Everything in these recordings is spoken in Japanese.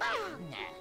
Bang!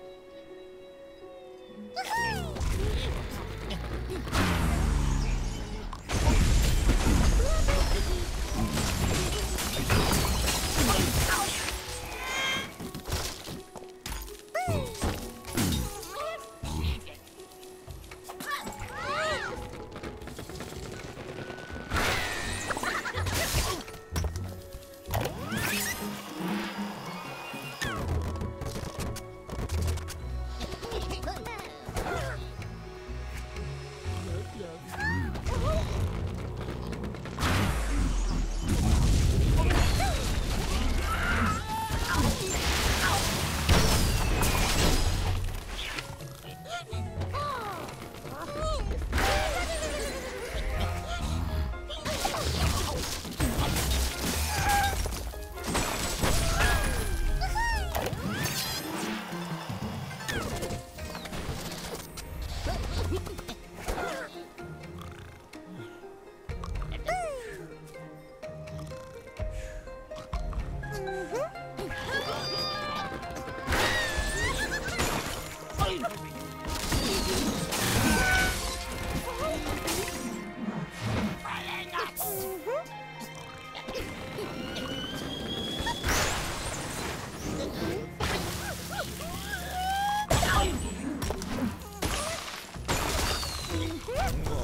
Woo!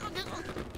ごめんごめん。